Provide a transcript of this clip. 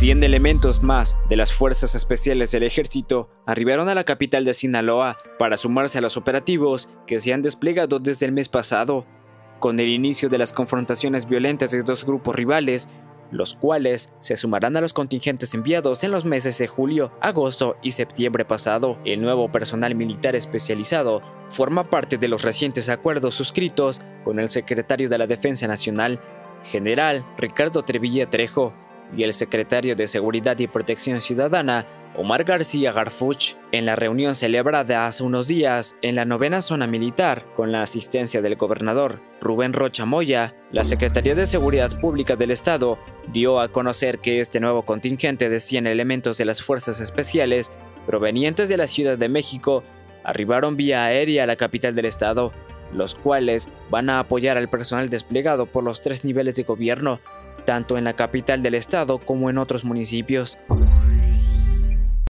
100 elementos más de las Fuerzas Especiales del Ejército arribaron a la capital de Sinaloa para sumarse a los operativos que se han desplegado desde el mes pasado, con el inicio de las confrontaciones violentas de dos grupos rivales, los cuales se sumarán a los contingentes enviados en los meses de julio, agosto y septiembre pasado. El nuevo personal militar especializado forma parte de los recientes acuerdos suscritos con el secretario de la Defensa Nacional, general Ricardo Trevilla Trejo, y el secretario de Seguridad y Protección Ciudadana, Omar García Garfuch, en la reunión celebrada hace unos días en la novena zona militar, con la asistencia del gobernador Rubén Rocha Moya, la Secretaría de Seguridad Pública del Estado dio a conocer que este nuevo contingente de 100 elementos de las Fuerzas Especiales provenientes de la Ciudad de México arribaron vía aérea a la capital del Estado, los cuales van a apoyar al personal desplegado por los tres niveles de gobierno tanto en la capital del estado como en otros municipios.